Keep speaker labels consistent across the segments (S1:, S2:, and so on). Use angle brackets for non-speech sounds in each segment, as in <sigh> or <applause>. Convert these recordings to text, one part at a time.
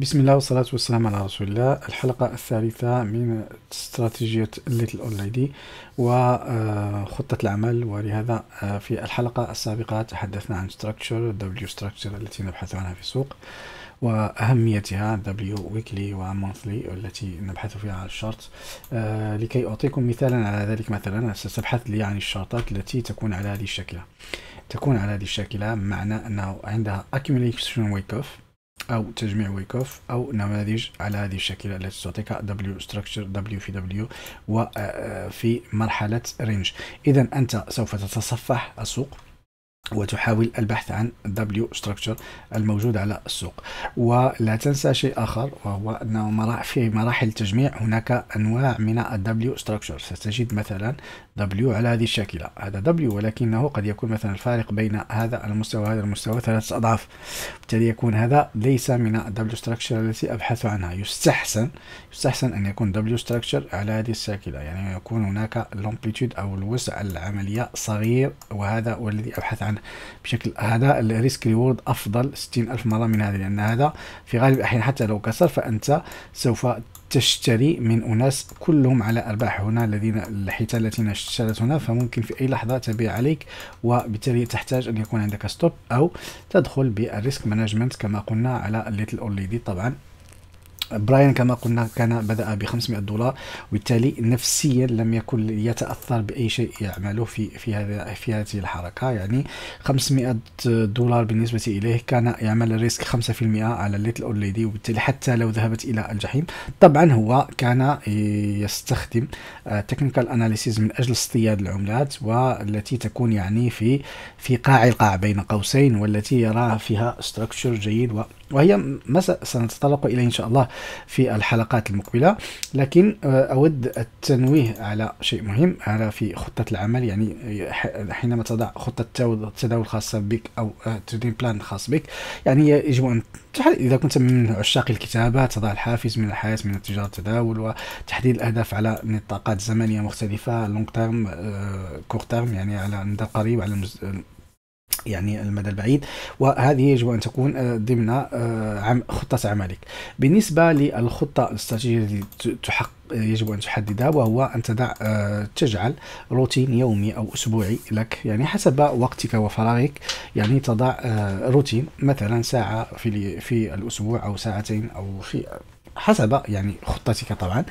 S1: بسم الله والصلاة والسلام على رسول الله. الحلقة الثالثة من استراتيجية Little Old Lady وخطة العمل. ولهذا آه، في الحلقة السابقة تحدثنا عن structure W structure التي نبحث عنها في السوق وأهميتها W weekly و monthly التي نبحث فيها عن ال chart. آه، لكي أعطيكم مثالا على ذلك مثلا ستبحث لي عن ال chart ات التي تكون على هذه الشكلة. تكون على هذه الشكلة معنى أنه عندها accumulation Wyckoff أو تجميع Wyckoff أو نماذج على هذه الشكل التي تعطيك W structure W في W وفي مرحلة range إذا أنت سوف تتصفح السوق وتحاول البحث عن W structure الموجود على السوق. ولا تنسى شيء آخر وهو أنه في مراحل التجميع هناك أنواع من ال W structure. ستجد مثلا W على هذه الشاكلة. هذا W ولكنه قد يكون مثلا الفارق بين هذا المستوى وهذا المستوى ثلاثة أضعاف. بالتالي يكون هذا ليس من W structure التي أبحث عنها. يستحسن يستحسن أن يكون W structure على هذه الشاكلة. يعني يكون هناك ال amplitude أو الوسع العملية صغير وهذا هو الذي أبحث عنه. بشكل هذا ال risk reward أفضل ستين ألف مرة من هذا لأن هذا في غالب الأحيان حتى لو كسر فأنت سوف تشتري من أناس كلهم على أرباح. هنا الذين الحيتان التي اشترت هنا فممكن في أي لحظة تبيع عليك وبالتالي تحتاج أن يكون عندك stop أو تدخل بال risk management كما قلنا على ال Little Old Lady طبعا براين كما قلنا كان بدأ ب 500 دولار وبالتالي نفسيا لم يكن يتأثر بأي شيء يعمله في في هذه في هذه الحركة. يعني 500 دولار بالنسبة إليه كان يعمل ال risk 5% على ال Little Old Lady وبالتالي حتى لو ذهبت إلى الجحيم. طبعا هو كان يستخدم technical analysis من أجل اصطياد العملات والتي تكون يعني في في قاع القاع بين قوسين والتي يرى فيها structure جيد و وهي ما سنتطرق إليه إن شاء الله في الحلقات المقبلة. لكن آه، أود التنويه على شيء مهم. على في خطة العمل يعني حينما تضع خطة تداول خاصة بك أو trading plan خاص بك. يعني يجب أن إذا كنت من عشاق الكتابة تضع الحافز من الحياة من التجارة التداول وتحديد الأهداف على نطاقات زمنية مختلفة long term كور تيرم يعني على المدى القريب على يعني المدى البعيد وهذه يجب أن تكون آه، ضمن آه، خطة عملك. بالنسبة للخطة الاستراتيجية التي تحقق يجب أن تحددها وهو أن تدع آه، تجعل روتين يومي أو أسبوعي لك يعني حسب وقتك وفراغك يعني تضع روتين مثلا ساعة في في الأسبوع أو ساعتين أو في حسب يعني خطتك طبعا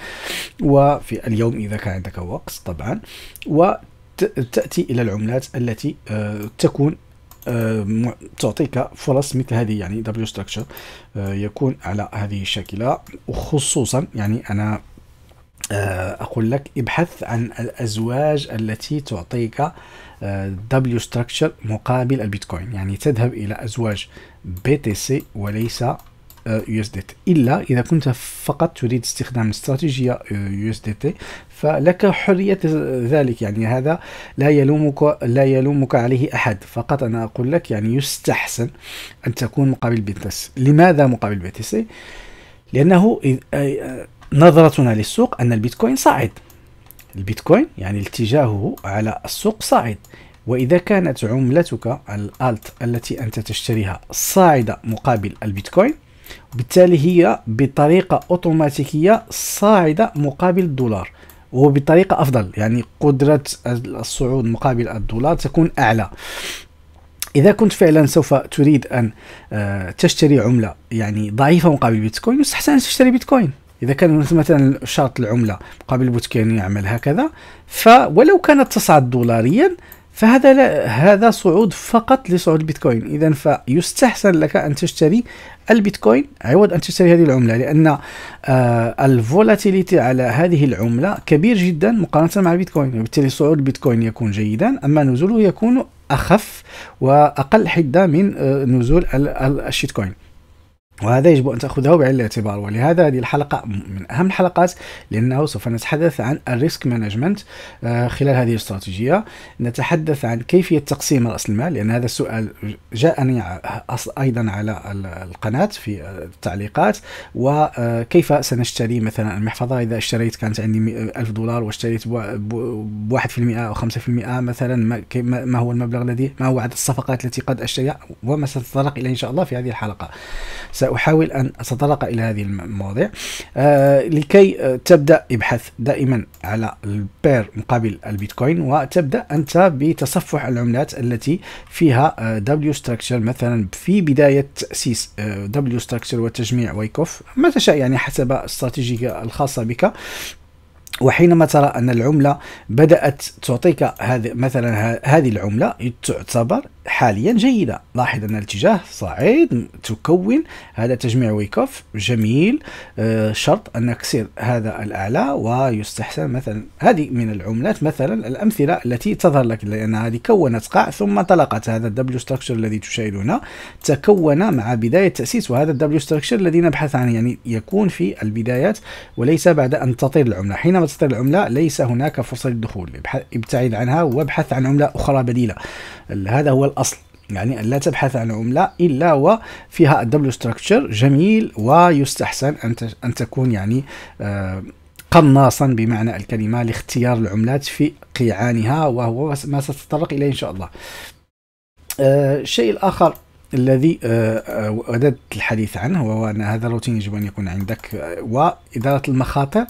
S1: وفي اليوم إذا كان عندك وقت طبعا وتأتي إلى العملات التي تكون تعطيك فرص مثل هذه يعني W structure آه، يكون على هذه الشاكلة وخصوصا يعني أنا آه، أقول لك ابحث عن الأزواج التي تعطيك W structure مقابل البيتكوين. يعني تذهب إلى أزواج BTC وليس USDT إلا إذا كنت فقط تريد استخدام استراتيجية USDT فلك حرية ذلك. يعني هذا لا يلومك لا يلومك عليه أحد. فقط أنا أقول لك يعني يستحسن أن تكون مقابل BTC. لماذا مقابل BTC؟ لأنه نظرتنا للسوق أن البيتكوين صاعد. البيتكوين يعني اتجاهه على السوق صاعد. وإذا كانت عملتك ال alt التي أنت تشتريها صاعدة مقابل البيتكوين بالتالي هي بطريقة أوتوماتيكية صاعدة مقابل الدولار وبطريقة أفضل يعني قدرة الصعود مقابل الدولار تكون أعلى. إذا كنت فعلا سوف تريد أن آه، تشتري عملة يعني ضعيفة مقابل بيتكوين يستحسن أن تشتري بيتكوين. إذا كان مثلا شرط العملة مقابل بيتكوين يعمل هكذا فولو كانت تصعد دولاريا فهذا لا هذا صعود فقط لصعود البيتكوين اذا فيستحسن لك أن تشتري البيتكوين. عوض أن تشتري هذه العملة لأن آه ال volatility على هذه العملة كبير جدا مقارنة مع البيتكوين. وبالتالي صعود البيتكوين يكون جيدا أما نزوله يكون أخف وأقل حدة من آه نزول ال shitcoin. وهذا يجب أن تأخذه بعين الاعتبار. ولهذا هذه الحلقة من أهم الحلقات لأنه سوف نتحدث عن ال risk management آه، خلال هذه الاستراتيجية. نتحدث عن كيفية تقسيم رأس المال لأن هذا السؤال جاءني أيضا على القناة في التعليقات. وكيف سنشتري مثلا المحفظة؟ إذا اشتريت كانت عندي ألف دولار واشتريت في المئة أو خمسة في المئة مثلا ما هو المبلغ الذي ما هو عدد الصفقات التي قد أشتريها؟ وما سنتطرق إليه إن شاء الله في هذه الحلقة. سأحاول أن أتطرق إلى هذه المواضيع. آه، لكي تبدأ ابحث دائما على البير مقابل البيتكوين وتبدأ أنت بتصفح العملات التي فيها W structure مثلا في بداية تأسيس W structure وتجميع Wyckoff. ما تشاء يعني حسب الاستراتيجية الخاصة بك. وحينما ترى أن العملة بدأت تعطيك هذه مثلا هذه العملة تعتبر حاليا جيدة. لاحظ أن الاتجاه صاعد تكون هذا تجميع Wyckoff جميل. آه، شرط أن نكسر هذا الأعلى ويستحسن مثلا هذه من العملات مثلا الأمثلة التي تظهر لك لأن هذه كونت قاع ثم انطلقت. هذا ال W structure الذي تشاهدونه تكون مع بداية التأسيس وهذا ال W structure الذي نبحث عنه يعني يكون في البدايات وليس بعد أن تطير العملة. حينما تطير العملة ليس هناك فرصة للدخول. ابتعد عنها وابحث عن عملة أخرى بديلة. هذا هو الأصل. يعني لا تبحث عن عملة إلا وفيها ال W structure جميل ويستحسن أن تكون يعني آه، قناصا بمعنى الكلمة لاختيار العملات في قيعانها وهو ما سأتطرق إليه إن شاء الله. آه، الشيء الآخر الذي وددت آه، الحديث عنه وهو أن هذا الروتين يجب أن يكون عندك وإدارة المخاطر.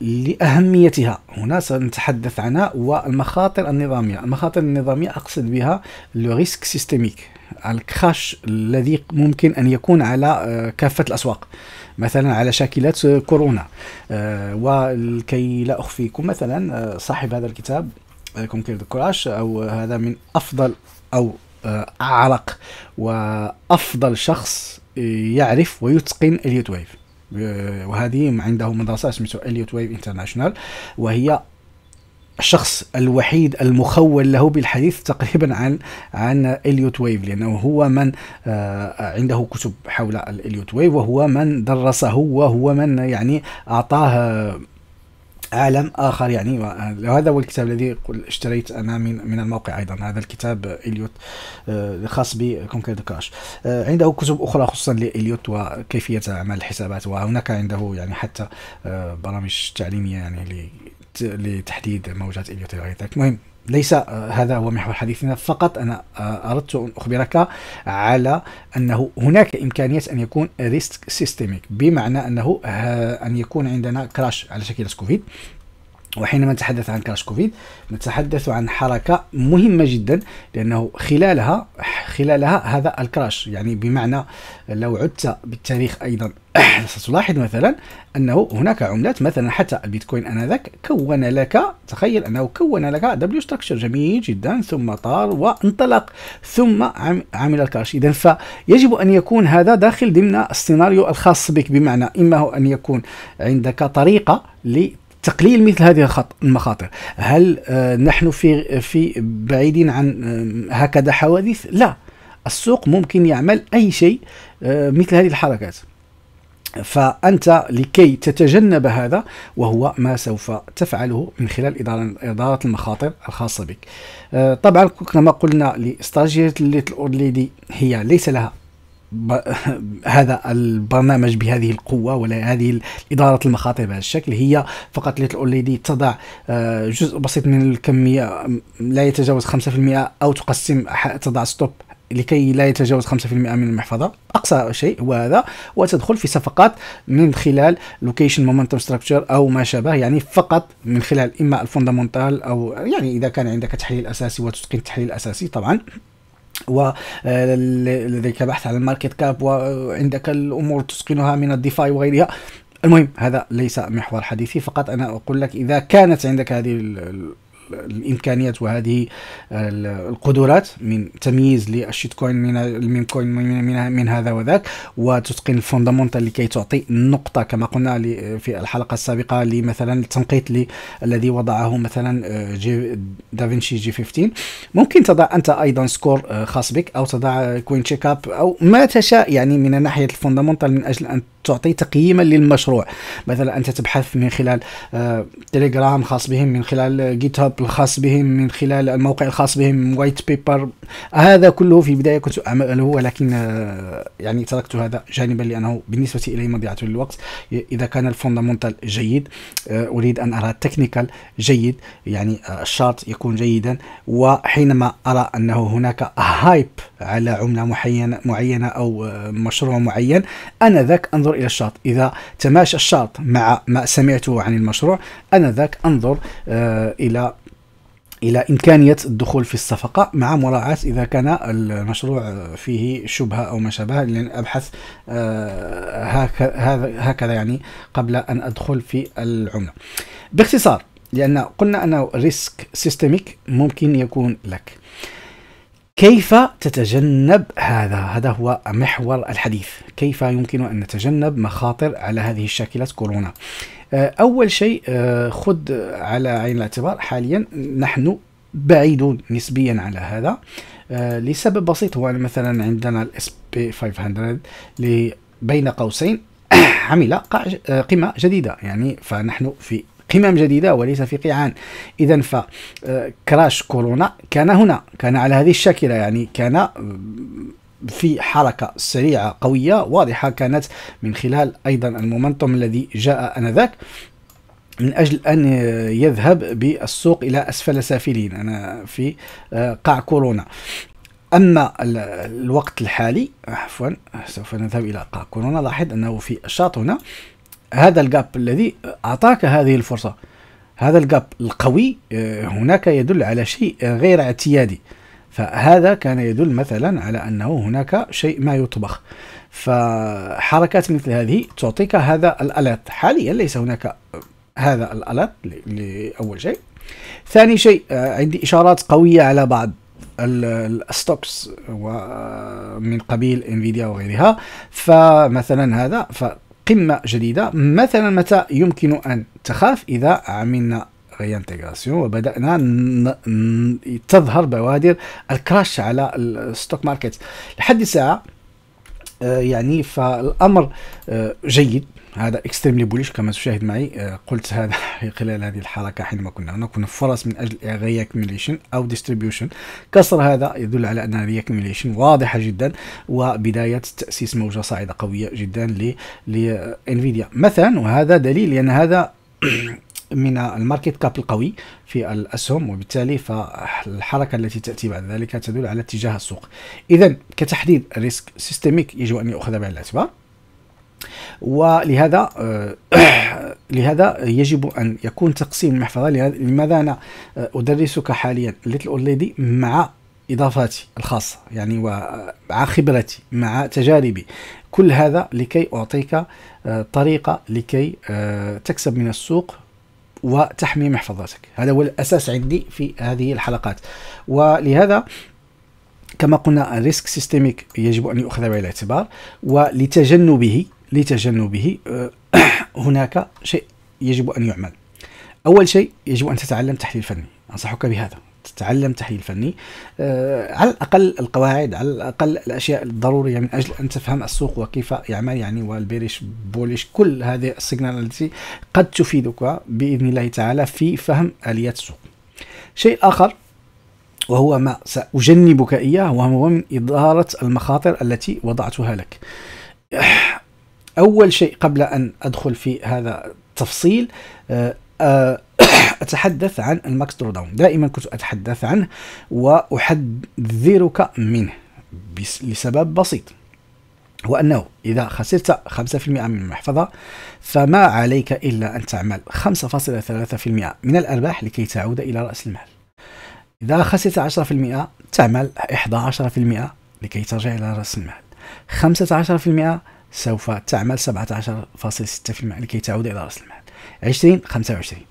S1: لأهميتها. هنا سنتحدث عنها والمخاطر النظامية. المخاطر النظامية أقصد بها le risque systémique ال crash الذي ممكن أن يكون على آه، كافة الأسواق. مثلا على شاكلات كورونا. آه، ولكي لا أخفيكم مثلا آه، صاحب هذا الكتاب Conquer Crash أو هذا من أفضل أو أعرق وأفضل شخص يعرف ويتقن Elliott Wave وهذه عنده مدرسة اسمها Elliott Wave International وهي الشخص الوحيد المخول له بالحديث تقريبا عن عن Elliott Wave لأنه هو من آه، عنده كتب حول ال Elliott Wave وهو من درسه وهو من يعني أعطاه عالم آخر يعني وهذا هو الكتاب الذي اشتريت أنا من من الموقع أيضا. هذا الكتاب إليوت الخاص بكونكير دو كراش عنده كتب أخرى خصوصا لإليوت وكيفية عمل الحسابات وهناك عنده يعني حتى آه، برامج تعليمية يعني لتحديد موجات إليوت إلى غير ذلك. المهم ليس هذا هو محور حديثنا. فقط أنا أردت أن أخبرك على أنه هناك إمكانية أن يكون risque systémique بمعنى أنه أن يكون عندنا crash على شكل كوفيد وحينما نتحدث عن crash كوفيد نتحدث عن حركة مهمة جدا لأنه خلالها خلالها هذا ال crash. يعني بمعنى لو عدت بالتاريخ أيضا. <clears throat> ستلاحظ مثلا أنه هناك عملات مثلا حتى البيتكوين أنذاك كون لك تخيل أنه كون لك W structure جميل جدا ثم طار وانطلق ثم عمل الكراش. إذا فيجب أن يكون هذا داخل ضمن السيناريو الخاص بك. بمعنى إما أن يكون عندك طريقة تقليل مثل هذه المخاطر. هل آه، نحن في في بعيدين عن آه، هكذا حوادث؟ لا. السوق ممكن يعمل أي شيء آه، مثل هذه الحركات. فأنت لكي تتجنب هذا وهو ما سوف تفعله من خلال إدارة المخاطر الخاصة بك. طبعا كما قلنا لاستراتيجية ال Lady هي ليس لها <laughs> هذا البرنامج بهذه القوة ولا هذه إدارة المخاطر بهذا الشكل. هي فقط Little Old Lady تضع آه، جزء بسيط من الكمية لا يتجاوز 5% أو تقسم تضع stop لكي لا يتجاوز 5% من المحفظة. أقصى شيء هو هذا وتدخل في صفقات من خلال location momentum structure أو ما شابه يعني فقط من خلال إما ال fundamental أو يعني إذا كان عندك تحليل أساسي وتتقن التحليل الأساسي طبعا. ولديك بحث عن ال market cap وعندك الأمور تتقنها من ال DeFi وغيرها. المهم هذا ليس محور حديثي فقط أنا أقول لك إذا كانت عندك هذه الإمكانيات وهذه القدرات من تمييز لل shitcoin من ال meme coin من, من, من هذا وذاك وتتقن ال fundamental لكي تعطي نقطة كما قلنا في الحلقة السابقة لمثلا التنقيط الذي وضعه مثلا آه، جي دافنشي جي 15 ممكن تضع أنت أيضا score آه، خاص بك أو تضع coin checkup أو ما تشاء يعني من ناحية ال fundamental من أجل أن تعطي تقييما للمشروع. مثلا أنت تبحث من خلال تليجرام خاص بهم من خلال GitHub الخاص بهم من خلال الموقع الخاص بهم white paper هذا كله في البداية كنت أعمله ولكن يعني تركت هذا جانبا لأنه بالنسبة إلي مضيعة للوقت إذا كان ال fundamental جيد أريد أن أرى ال technical جيد يعني ال chart يكون جيدا وحينما أرى أنه هناك hype على عملة معينة معينة أو مشروع معين آنذاك أنظر إلى ال chart إذا تماشى ال chart مع ما سمعته عن المشروع آنذاك أنظر آه، إلى إلى إمكانية الدخول في الصفقة مع مراعاة إذا كان المشروع فيه شبهة أو ما شابه. لأن أبحث آه، هكذا يعني قبل أن أدخل في العملة. باختصار لأن قلنا أنه risque systémique ممكن يكون لك. كيف تتجنب هذا؟ هذا هو محور الحديث. كيف يمكن أن نتجنب مخاطر على هذه الشاكلات كورونا؟ آه، أول شيء آه، خذ على عين الاعتبار حاليا نحن بعيدون نسبيا على هذا آه، لسبب بسيط. هو مثلا عندنا الاس بي 500 بين قوسين <coughs> عمل قمة جديدة يعني فنحن في قمم جديدة وليس في قيعان. إذا فكراش كورونا كان هنا كان على هذه الشاكلة يعني كان في حركة سريعة قوية واضحة كانت من خلال أيضا المومنتوم الذي جاء آنذاك من أجل أن يذهب بالسوق إلى أسفل سافلين. أنا في قاع كورونا. أما الوقت الحالي عفوا سوف نذهب إلى قاع كورونا. لاحظ أنه في الشاط هنا هذا الجاب الذي أعطاك هذه الفرصة. هذا الجاب القوي هناك يدل على شيء غير اعتيادي. فهذا كان يدل مثلا على أنه هناك شيء ما يطبخ. فحركات مثل هذه تعطيك هذا ال alert. حاليا ليس هناك هذا ال alert لأول شيء. ثاني شيء عندي إشارات قوية على بعض ال stocks ومن قبيل إنفيديا وغيرها. فمثلا هذا قمة جديدة. مثلا متى يمكن أن تخاف؟ إذا عملنا réintégration وبدأنا تظهر بوادر ال crash على ال stock market. لحد الساعة آه، يعني فالأمر آه، جيد. هذا extremely bullish كما تشاهد معي. آه، قلت هذا <laughs> خلال هذه الحركه حينما كنا. هنا كنا فرص من أجل reaccumulation أو distribution كسر هذا يدل على أن reaccumulation واضحة جدا وبداية تأسيس موجة صاعدة قوية جدا لانفيديا مثلا وهذا دليل لأن هذا <clears throat> من ال market cap القوي في الأسهم وبالتالي فالحركة التي تأتي بعد ذلك تدل على اتجاه السوق. اذا كتحديد risque systémique يجب أن يؤخذ بعين الاعتبار. ولهذا آه، <clears throat> لهذا يجب أن يكون تقسيم المحفظة. لماذا أنا آه، أدرسك حاليا Little Old Lady مع اضافاتي الخاصة يعني ومع خبرتي مع تجاربي. كل هذا لكي أعطيك آه، طريقة لكي تكسب من السوق وتحمي محفظتك. هذا هو الأساس عندي في هذه الحلقات. ولهذا كما قلنا ال risque systémique يجب أن يؤخذ بعين الاعتبار ولتجنبه لتجنبه آه، <clears throat> هناك شيء يجب أن يعمل. أول شيء يجب أن تتعلم تحليل فني. أنصحك بهذا. تتعلم تحليل فني آه، على الأقل القواعد على الأقل الأشياء الضرورية من أجل أن تفهم السوق وكيف يعمل يعني وال bearish bullish كل هذه ال signal التي قد تفيدك بإذن الله تعالى في فهم آليات السوق. شيء آخر وهو ما سأجنبك إياه وهو من إدارة المخاطر التي وضعتها لك. أول شيء قبل أن أدخل في هذا التفصيل آه، آه، <coughs> أتحدث عن ال max drawdown. دائما كنت أتحدث عنه وأحذرك منه لسبب بسيط هو أنه إذا خسرت 5% من المحفظة فما عليك إلا أن تعمل 5.3% من الأرباح لكي تعود إلى رأس المال. إذا خسرت 10% تعمل 11% لكي ترجع إلى رأس المال. 15% سوف تعمل 17.6% لكي تعود إلى رأس المال. 20 25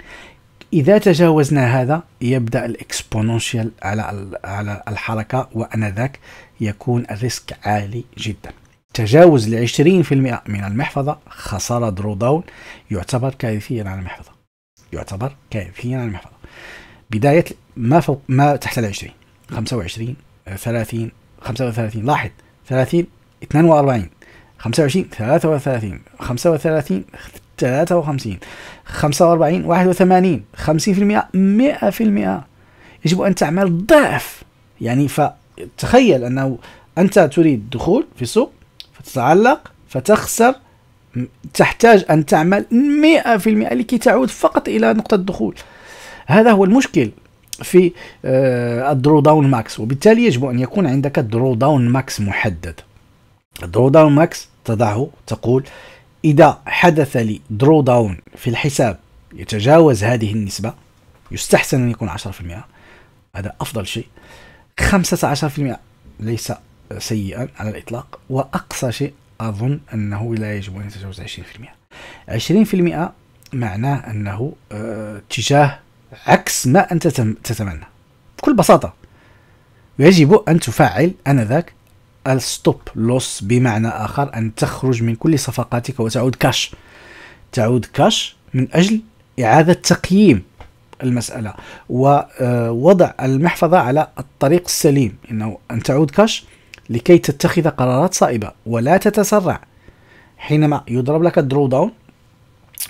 S1: إذا تجاوزنا هذا يبدأ الإكسبوننشيال على على الحركة وأنذاك يكون ال risk عالي جدا. تجاوز ل 20% من المحفظة خسارة drawdown يعتبر كارثيا على المحفظة. يعتبر كارثيا على المحفظة. بداية ما فوق ما تحت ال 20 25 30 35 لاحظ 30 42 25 33 35 53 45 81 50% 100% يجب أن تعمل ضعف. يعني فتخيل أنه أنت تريد الدخول في السوق فتتعلق فتخسر تحتاج أن تعمل 100% لكي تعود فقط إلى نقطة الدخول هذا هو المشكل في ال drawdown max وبالتالي يجب أن يكون عندك drawdown max محدد. ال drawdown max تضعه تقول إذا حدث لي drawdown في الحساب يتجاوز هذه النسبة يستحسن أن يكون 10% هذا أفضل شيء. 15% ليس سيئا على الإطلاق وأقصى شيء أظن أنه لا يجب أن يتجاوز 20% 20% معناه أنه آه تجاه عكس ما أنت تتمنى. بكل بساطة يجب أن تفعل أنذاك الستوب لوس بمعنى آخر أن تخرج من كل صفقاتك وتعود كاش تعود كاش من أجل إعادة تقييم المسألة ووضع المحفظة على الطريق السليم إنه أن تعود كاش لكي تتخذ قرارات صائبة ولا تتسرع. حينما يضرب لك ال drawdown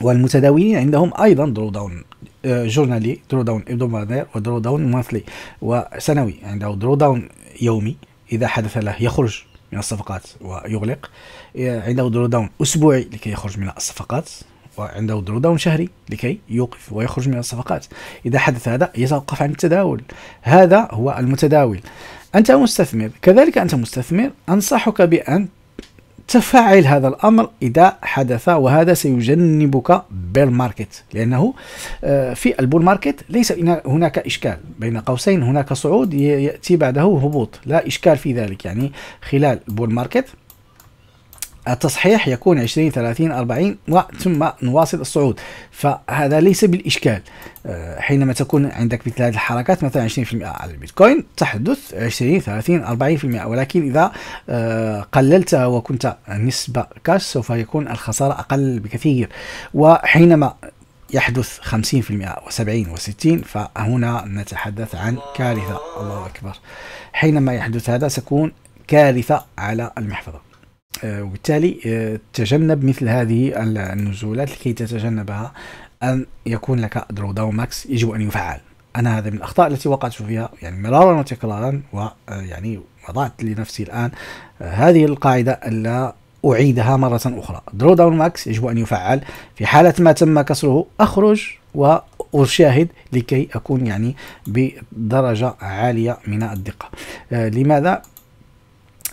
S1: والمتداولين عندهم أيضا drawdown journalier drawdown hebdomadaire و drawdown monthly وسنوي عنده drawdown يومي. إذا حدث له يخرج من الصفقات ويغلق. عنده drawdown أسبوعي لكي يخرج من الصفقات وعنده drawdown شهري لكي يوقف ويخرج من الصفقات. إذا حدث هذا يتوقف عن التداول. هذا هو المتداول. أنت مستثمر. كذلك أنت مستثمر أنصحك بأن تفعل هذا الأمر إذا حدث وهذا سيجنبك bear market لأنه آه، في ال bull market ليس هناك إشكال. بين قوسين هناك صعود يأتي بعده هبوط. لا إشكال في ذلك. يعني خلال البول ماركت التصحيح يكون 20 30 40 ثم نواصل الصعود. فهذا ليس بالإشكال. آه، حينما تكون عندك مثل هذه الحركات مثلا 20% على البيتكوين تحدث 20 30 40% ولكن إذا آه، قللت وكنت نسبة كاش سوف يكون الخسارة أقل بكثير. وحينما يحدث 50% و70 و60 فهنا نتحدث عن كارثة. الله أكبر. حينما يحدث هذا سيكون كارثة على المحفظة. وبالتالي آه، تجنب مثل هذه النزولات لكي تتجنبها أن يكون لك drawdown max يجب أن يفعل. أنا هذا من الأخطاء التي وقعت فيها يعني مرارا وتكرارا ويعني آه، وضعت لنفسي الآن هذه القاعدة ألا أعيدها مرة أخرى. drawdown max يجب أن يفعل. في حالة ما تم كسره أخرج وأشاهد لكي أكون يعني بدرجة عالية من الدقة. لماذا؟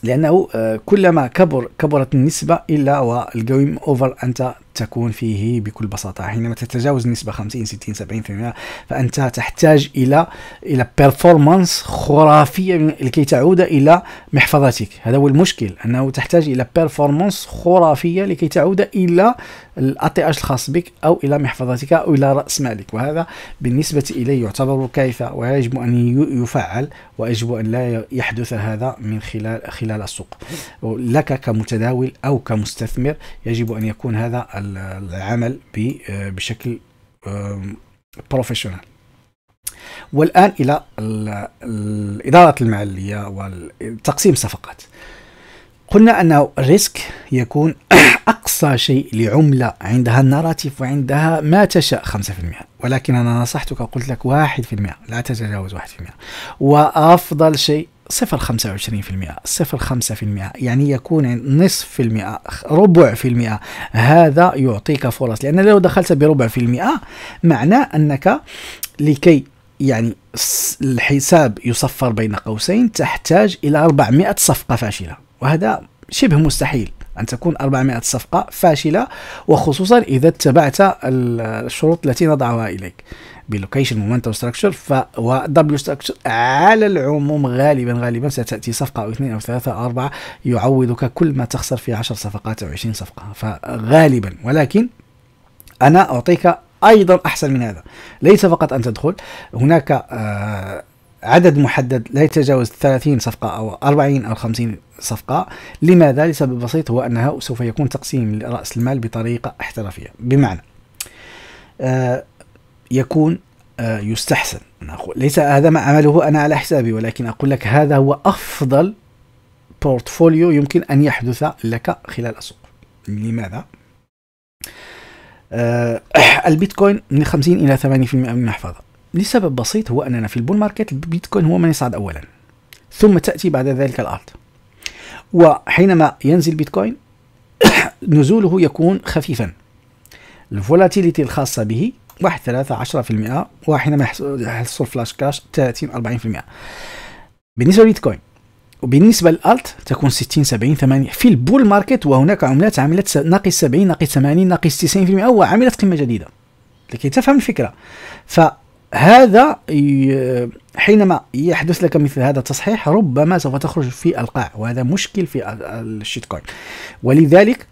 S1: لأنه آه، كلما كبر كبرت النسبة إلا وال game over أنت تكون فيه بكل بساطة. حينما تتجاوز النسبة 50 60 70% فأنت تحتاج إلى إلى performance خرافية لكي تعود إلى محفظتك. هذا هو المشكل أنه تحتاج إلى performance خرافية لكي تعود إلى الأطئاش الخاص بك أو إلى محفظتك أو إلى رأس مالك. وهذا بالنسبة إلي يعتبر كارثة ويجب أن يفعل ويجب أن لا يحدث هذا من خلال خلال السوق. لك كمتداول أو كمستثمر يجب أن يكون هذا العمل بشكل بروفيشنال والآن إلى الإدارة المالية وتقسيم الصفقات قلنا أن ال risk يكون <coughs> أقصى شيء لعملة عندها ال narrative وعندها ما تشاء 5% ولكن أنا نصحتك قلت لك 1% لا تتجاوز 1% وأفضل شيء صفر خمسة وعشرين في المئة صفر خمسة في المئة يعني يكون نصف في المئة ربع في المئة. هذا يعطيك فرص لأن لو دخلت بربع في المئة معناه أنك لكي يعني الحساب يصفر بين قوسين تحتاج إلى 400 صفقة فاشلة وهذا شبه مستحيل. أن تكون 400 صفقة فاشلة وخصوصا إذا اتبعت الشروط التي نضعها إليك. ب location momentum structure V و W structure على العموم غالبا غالبا ستأتي صفقة أو اثنين أو ثلاثة أو أربعة يعوضك كل ما تخسر في 10 صفقات أو 20 صفقة. فغالبا. ولكن أنا أعطيك أيضا أحسن من هذا. ليس فقط أن تدخل هناك آه عدد محدد لا يتجاوز 30 صفقة أو 40 أو 50 صفقة. لماذا؟ لسبب بسيط هو أنها سوف يكون تقسيم رأس المال بطريقة احترافية. بمعنى آه يكون آه يستحسن. ليس هذا ما أعمله أنا على حسابي ولكن أقول لك هذا هو أفضل بورتفوليو يمكن أن يحدث لك خلال السوق. لماذا؟ آه <clears throat> البيتكوين من 50 إلى 80% من المحفظة لسبب بسيط هو أننا في ال bull market البيتكوين هو من يصعد أولا ثم تأتي بعد ذلك ال alt وحينما ينزل بيتكوين <coughs> نزوله يكون خفيفا. ال volatility الخاصة به واحد ثلاثة عشرة في المئة وحينما يحصل flash crash 30 40 في المئة. بالنسبة للبيتكوين وبالنسبة لل alt تكون 60 70 80 في ال bull market وهناك عملات عملت ناقص 70 ناقص 80 ناقص 90% وعملت قمة جديدة. لكي تفهم الفكرة. فهذا حينما يحدث لك مثل هذا التصحيح ربما سوف تخرج في القاع وهذا مشكل في ال shitcoin ولذلك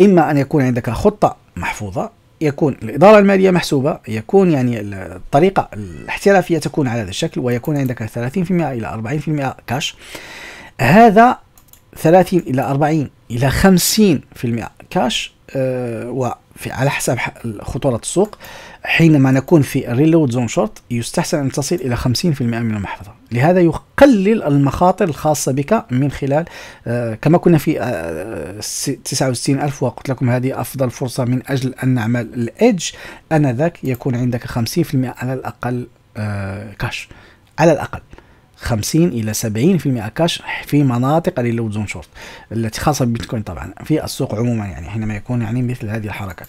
S1: إما أن يكون عندك خطة محفوظة يكون الإدارة المالية محسوبة يكون يعني الطريقة الاحترافية تكون على هذا الشكل ويكون عندك 30% إلى 40% كاش هذا 30 إلى 40 إلى 50% كاش آه وفي على حسب خطورة السوق. حينما نكون في ال reload zone short يستحسن أن تصل إلى 50% من المحفظة. لهذا يقلل المخاطر الخاصة بك من خلال آه كما كنا في آه 69 ألف وقلت لكم هذه أفضل فرصة من أجل أن نعمل ال hedge أنذاك يكون عندك 50% على الأقل آه كاش. على الأقل. 50 إلى 70% كاش في مناطق ال reload zone short التي خاصة بالبيتكوين طبعا في السوق عموما يعني حينما يكون يعني مثل هذه الحركات.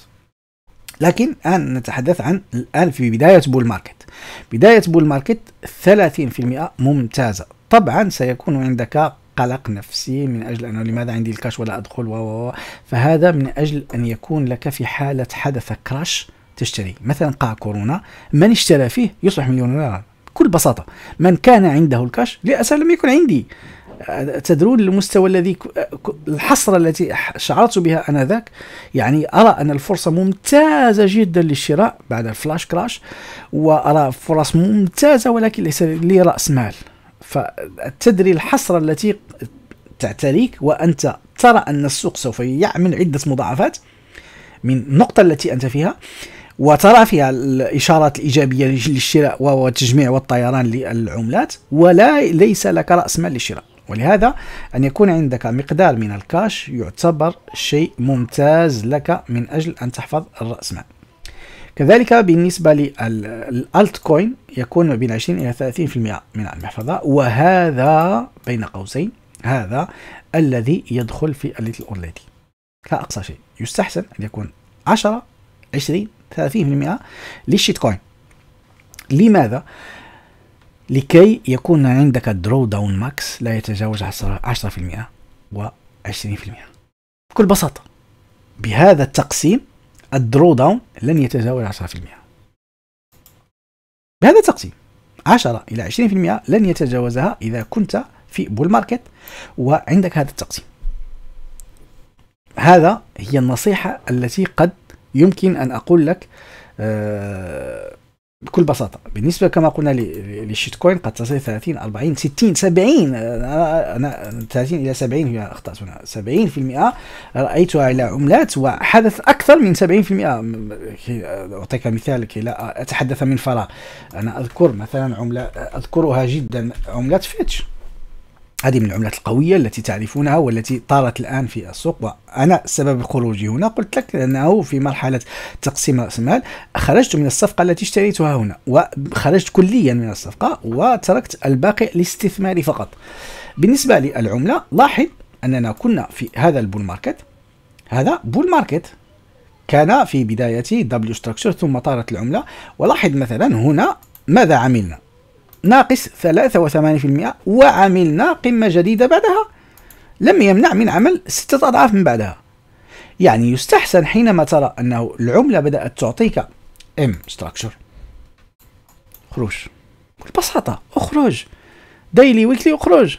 S1: لكن الآن نتحدث عن الآن في بداية bull market. بداية bull market 30% ممتازة. طبعا سيكون عندك قلق نفسي من أجل أنه لماذا عندي الكاش ولا أدخل و فهذا من أجل أن يكون لك في حالة حدث crash تشتري. مثلا قاع كورونا من اشترى فيه يصبح مليونيرا بكل بساطة من كان عنده الكاش للأسف لم يكن عندي. تدرون المستوى الذي الحسرة التي شعرت بها أنذاك؟ يعني أرى أن الفرصة ممتازة جدا للشراء بعد الفلاش كراش وأرى فرص ممتازة ولكن ليس لي رأس مال. فتدري الحسرة التي تعتريك وأنت ترى أن السوق سوف يعمل عدة مضاعفات من النقطة التي أنت فيها وترى فيها الإشارات الإيجابية للشراء والتجميع والطيران للعملات ولا ليس لك رأس مال للشراء. ولهذا أن يكون عندك مقدار من الكاش يعتبر شيء ممتاز لك من أجل أن تحفظ الرأس مال. كذلك بالنسبة لل altcoin يكون ما بين 20 إلى 30% من المحفظة وهذا بين قوسين هذا الذي يدخل في ال Little Old Lady. كأقصى شيء يستحسن أن يكون 10 20 30% لل shitcoin لماذا؟ لكي يكون عندك drawdown max لا يتجاوز 10% و 20% بكل بساطة بهذا التقسيم ال drawdown لن يتجاوز 10% بهذا التقسيم 10 إلى 20% لن يتجاوزها إذا كنت في bull market وعندك هذا التقسيم. هذا هي النصيحة التي قد يمكن أن أقول لك آه بكل بساطة بالنسبة كما قلنا لل shitcoin قد تصل 30 40 60 70 أنا 30 إلى 70 هي أخطأت هنا. 70% رأيتها على عملات وحدث أكثر من 70% أعطيك مثال كي لا أتحدث من فراغ. أنا أذكر مثلا عملة أذكرها جدا عملات فيتش. هذه من العملات القوية التي تعرفونها والتي طارت الآن في السوق وأنا سبب خروجي هنا. قلت لك لأنه في مرحلة تقسيم رأس المال خرجت من الصفقة التي اشتريتها هنا وخرجت كليا من الصفقة وتركت الباقي الاستثماري فقط. بالنسبة للعملة لاحظ أننا كنا في هذا ال bull market. هذا bull market كان في بداية W structure ثم طارت العملة. ولاحظ مثلا هنا ماذا عملنا. ناقص 83% وعملنا قمة جديدة بعدها. لم يمنع من عمل ستة أضعاف من بعدها. يعني يستحسن حينما ترى أنه العملة بدأت تعطيك M structure خروج. ببساطة أخرج. daily weekly أخرج.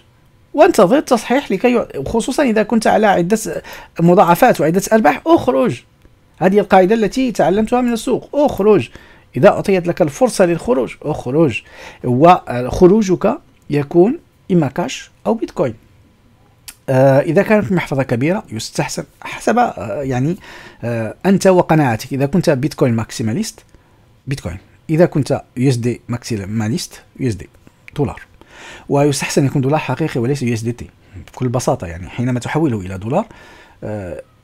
S1: وانتظر التصحيح لكي خصوصا إذا كنت على عدة مضاعفات وعدة أرباح أخرج. هذه القاعدة التي تعلمتها من السوق أخرج. إذا أعطيت لك الفرصة للخروج اخرج وخروجك يكون إما كاش أو بيتكوين آه إذا كانت المحفظة كبيرة يستحسن. حسب آه يعني آه أنت وقناعتك إذا كنت بيتكوين maximalist بيتكوين إذا كنت يو اس دي ماكسيماليست يو اس دي دولار. ويستحسن يكون دولار حقيقي وليس USDT بكل بساطة يعني حينما تحوله إلى دولار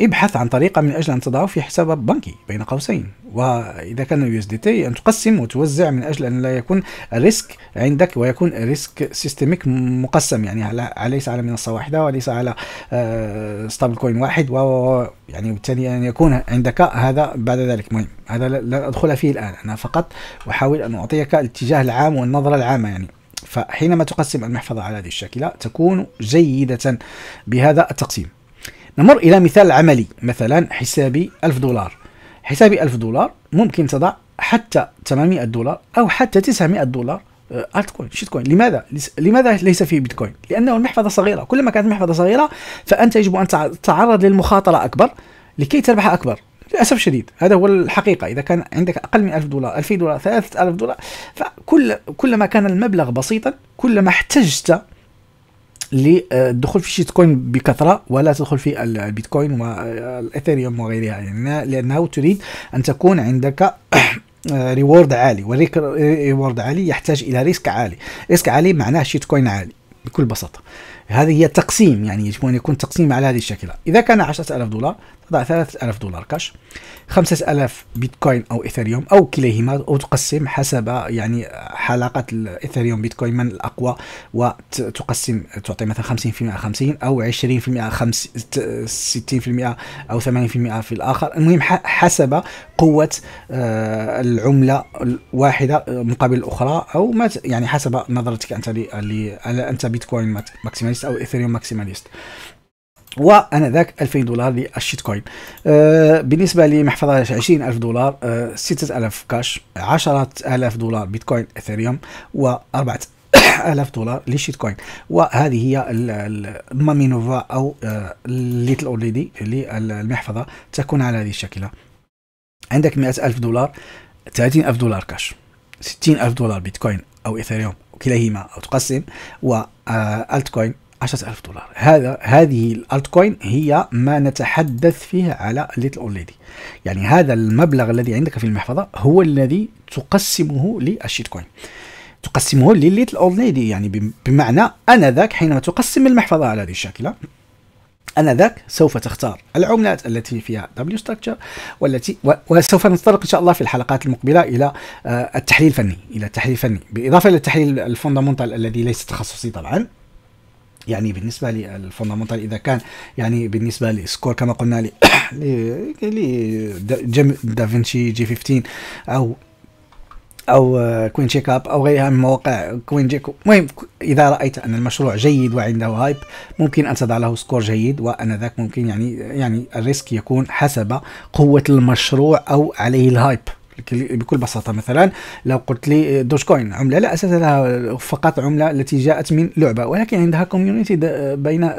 S1: ابحث عن طريقة من أجل أن تضعه في حساب بنكي بين قوسين. وإذا كان USDT أن تقسم وتوزع من أجل أن لا يكون ال risk عندك ويكون risk systemic مقسم يعني ليس على منصة واحدة وليس على stable آه، coin واحد و يعني بالتالي أن يكون عندك هذا بعد ذلك. مهم. هذا لا أدخل فيه الآن. أنا فقط أحاول أن أعطيك الاتجاه العام والنظرة العامة يعني. فحينما تقسم المحفظة على هذه الشكلة تكون جيدة بهذا التقسيم. نمر إلى مثال عملي مثلا حسابي 1000 دولار. حسابي 1000 دولار ممكن تضع حتى 800 دولار أو حتى 900 دولار altcoin shitcoin لماذا لماذا ليس فيه بيتكوين لأنه المحفظة صغيرة. كلما كانت المحفظة صغيرة فأنت يجب أن تتعرض للمخاطرة أكبر لكي تربح أكبر. للأسف الشديد. هذا هو الحقيقة. إذا كان عندك أقل من 1000 دولار 2000 دولار 3000 دولار فكل كلما كان المبلغ بسيطا كلما احتجت للدخول في ال shitcoin بكثرة ولا تدخل في البيتكوين والاثيريوم وغيرها يعني. لأنه تريد أن تكون عندك <coughs> reward عالي وال reward عالي يحتاج إلى risk عالي. risk عالي معناه shitcoin عالي بكل بساطة. هذه هي التقسيم يعني يجب أن يكون تقسيم على هذه الشكل إذا كان 10000 دولار تضع 3000 دولار كاش 5000 بيتكوين أو إيثيريوم أو كليهما أو تقسم حسب يعني حلقة الإيثيريوم بيتكوين من الأقوى وتقسم تعطي مثلا 50% 50 أو 20% 60% أو 80% في الآخر. المهم حسب قوة آه، العملة الواحدة مقابل الأخرى أو ما يعني حسب نظرتك أنت أنت بيتكوين maximalist أو إيثيريوم maximalist. وأنا ذاك 2000 دولار لل shitcoin أه بالنسبة لمحفظة 20000 دولار أه 6000 كاش 10000 دولار بيتكوين اثيريوم و 4000 دولار لل shitcoin وهذه هي المامينوفا أو Little Old Lady للمحفظه تكون على هذه الشكل عندك 100000 دولار 30000 دولار كاش 60000 دولار بيتكوين أو اثيريوم كليهما أو تقسم و altcoin 10000 دولار. هذا هذه ال altcoin هي ما نتحدث فيه على Little Old Lady يعني هذا المبلغ الذي عندك في المحفظة هو الذي تقسمه لل shitcoin تقسمه ل little old lady يعني بمعنى أنا ذاك حينما تقسم المحفظة على هذه الشكله أنا ذاك سوف تختار العملات التي فيها W structure والتي وسوف نتطرق إن شاء الله في الحلقات المقبلة إلى آه، التحليل الفني إلى التحليل الفني. بالإضافة إلى التحليل ال fundamental الذي ليس تخصصي طبعا يعني بالنسبة لل fundamental إذا كان يعني بالنسبة ل score كما قلنا ل DaVinci <coughs> J15 أو أو CoinCheckup أو غيرها من مواقع CoinGecko المهم إذا رأيت أن المشروع جيد وعنده hype ممكن أن تضع له score جيد وأنا ذاك ممكن يعني يعني ال risk يكون حسب قوة المشروع أو عليه ال hype. بكل بساطة مثلا لو قلت لي Dogecoin عملة لا أساس لها فقط عملة التي جاءت من لعبة ولكن عندها community بين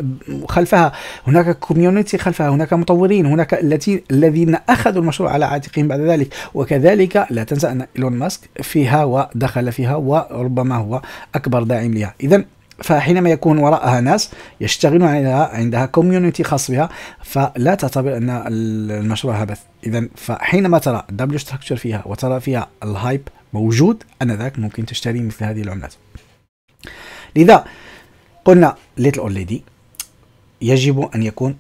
S1: خلفها. هناك community خلفها هناك مطورين هناك التي الذين أخذوا المشروع على عاتقهم بعد ذلك. وكذلك لا تنسى أن إيلون ماسك فيها ودخل فيها وربما هو أكبر داعم لها. اذا فحينما يكون وراءها ناس يشتغلون عليها عندها community خاص بها فلا تعتبر أن المشروع عبث اذا فحينما ترى W structure فيها وترى فيها ال hype موجود آنذاك ممكن تشتري مثل هذه العملات. لذا قلنا little old lady يجب أن يكون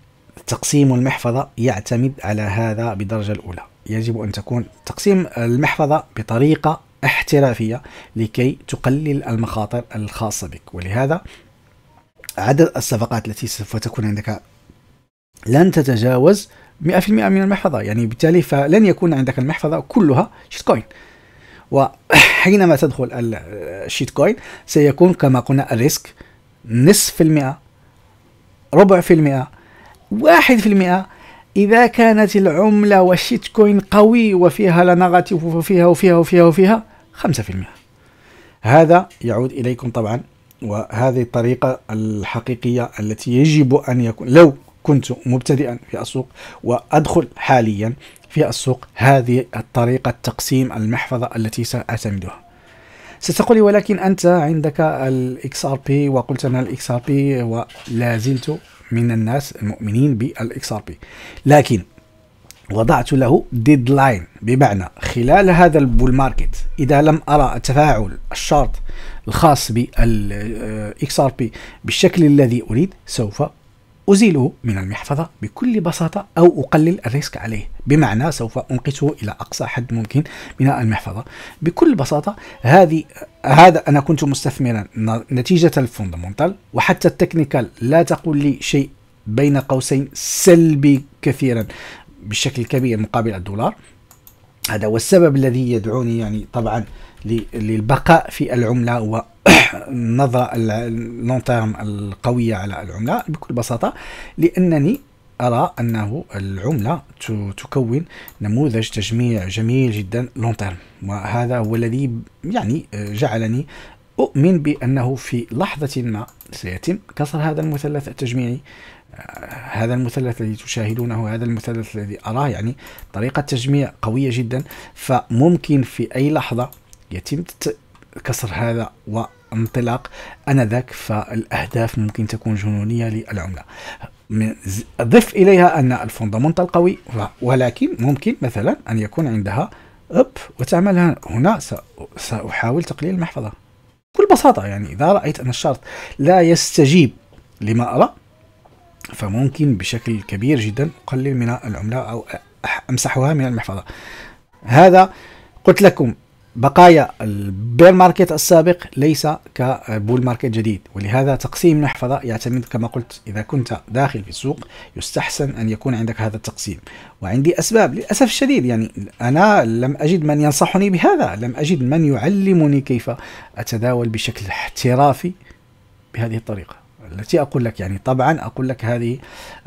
S1: تقسيم المحفظة يعتمد على هذا بالدرجه الأولى. يجب أن تكون تقسيم المحفظة بطريقة احترافية لكي تقلل المخاطر الخاصة بك. ولهذا عدد الصفقات التي سوف تكون عندك لن تتجاوز 100% من المحفظة. يعني بالتالي فلن يكون عندك المحفظة كلها shit coin. وحينما تدخل ال shit coin سيكون كما قلنا ال risk نصف في المئة ربع في المئة واحد في المئة. إذا كانت العملة وال shit coin قوي وفيها لا وفيها وفيها وفيها وفيها 5% هذا يعود إليكم طبعا وهذه الطريقة الحقيقية التي يجب أن يكون لو كنت مبتدئا في السوق وأدخل حاليا في السوق هذه الطريقة تقسيم المحفظة التي سأعتمدها. ستقولي ولكن أنت عندك ال XRP وقلت أن ال XRP ولا زلت من الناس المؤمنين بال XRP. لكن وضعت له deadline بمعنى خلال هذا ال bull market إذا لم أرى التفاعل الشرط الخاص بال XRP بالشكل الذي أريد سوف أزيله من المحفظة بكل بساطة أو أقلل ال risk عليه. بمعنى سوف أنقصه إلى أقصى حد ممكن من المحفظة. بكل بساطة هذه هذا أنا كنت مستثمرا. نتيجة ال fundamental وحتى ال technical لا تقول لي شيء بين قوسين سلبي كثيرا. بشكل كبير مقابل الدولار. هذا هو السبب الذي يدعوني يعني طبعا للبقاء في العملة والنظرة ال long term القوية على العملة. بكل بساطة لأنني أرى أنه العملة تكون نموذج تجميع جميل جدا لون تيرم وهذا هو الذي يعني جعلني أؤمن بأنه في لحظة ما سيتم كسر هذا المثلث التجميعي. هذا المثلث الذي تشاهدونه هذا المثلث الذي أراه يعني طريقة تجميع قوية جدا. فممكن في أي لحظة يتم كسر هذا وانطلاق أنذاك فالأهداف ممكن تكون جنونية للعملة. ضف إليها أن الفوندامنتال قوي ولكن ممكن مثلا أن يكون عندها أب وتعمل هنا سأحاول تقليل المحفظة. بكل بساطة يعني إذا رأيت أن الشرط لا يستجيب لما أرى فممكن بشكل كبير جدا أقلل من العملة أو أمسحها من المحفظة. هذا قلت لكم بقايا ال bear market السابق ليس ك bull market جديد ولهذا تقسيم المحفظة يعتمد كما قلت إذا كنت داخل في السوق يستحسن أن يكون عندك هذا التقسيم. وعندي أسباب للأسف الشديد يعني أنا لم أجد من ينصحني بهذا لم أجد من يعلمني كيف أتداول بشكل احترافي بهذه الطريقة. التي أقول لك يعني طبعا أقول لك هذه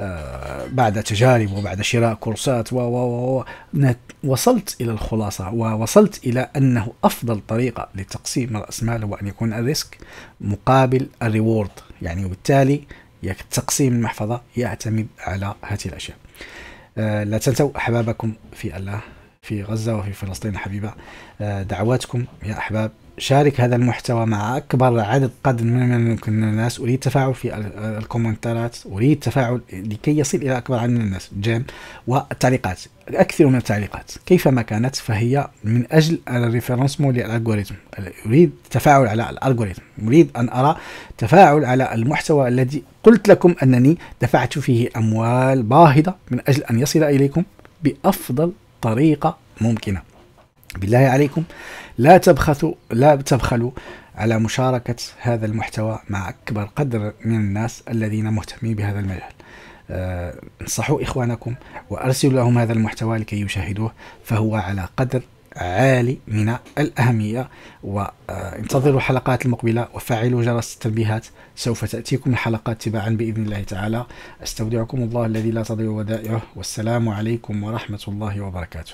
S1: آه، بعد تجارب وبعد شراء كورسات و وصلت إلى الخلاصة ووصلت إلى أنه أفضل طريقة لتقسيم رأس مال هو أن يكون ال risk مقابل ال reward. يعني وبالتالي تقسيم المحفظة يعتمد على هذه الأشياء. آه، لا تنسوا أحبابكم في الله في غزة وفي فلسطين الحبيبة آه، دعواتكم يا أحباب شارك هذا المحتوى مع أكبر عدد قدر من ممكن الناس. أريد تفاعل في الكومنتات أريد تفاعل لكي يصل إلى أكبر عدد من الناس. جيم. والتعليقات أكثر من التعليقات. كيفما كانت فهي من أجل الريفرنسمو للألغوريثم. أريد تفاعل على الألغوريثم. أريد أن أرى تفاعل على المحتوى الذي قلت لكم أنني دفعت فيه أموال باهظة من أجل أن يصل إليكم بأفضل طريقة ممكنة. بالله عليكم. لا تبخسوا لا تبخلوا على مشاركة هذا المحتوى مع أكبر قدر من الناس الذين مهتمين بهذا المجال. أه انصحوا إخوانكم وأرسلوا لهم هذا المحتوى لكي يشاهدوه فهو على قدر عالي من الأهمية. وانتظروا الحلقات المقبلة وفعلوا جرس التنبيهات سوف تأتيكم الحلقات تباعا بإذن الله تعالى. أستودعكم الله الذي لا تضيع ودائعه. والسلام عليكم ورحمة الله وبركاته.